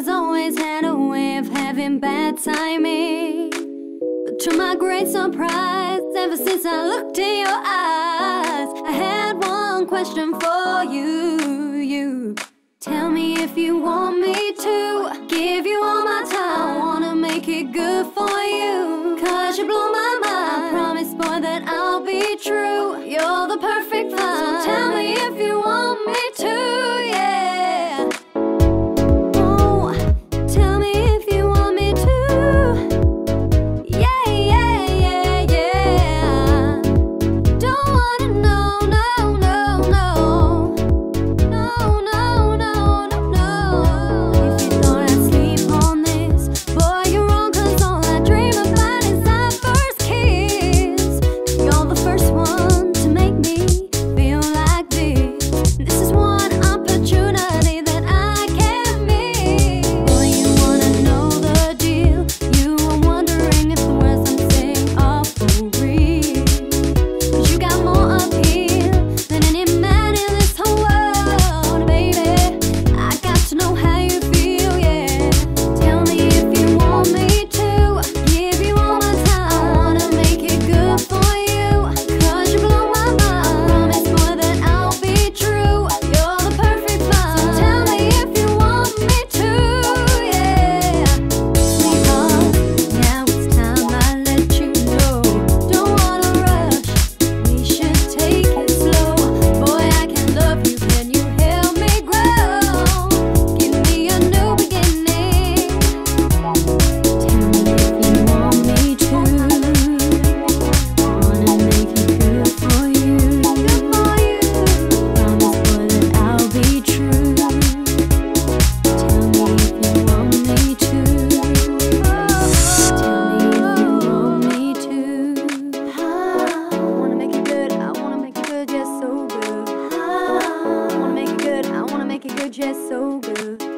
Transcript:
was always had a way of having bad timing. But to my great surprise, ever since I looked in your eyes, I had one question for you. You tell me if you want me to give you all my time. I wanna make it good for you. Cause you blow my mind. I promise, boy, that I'll be true. You're the perfect one. So tell me if you want me. just so good.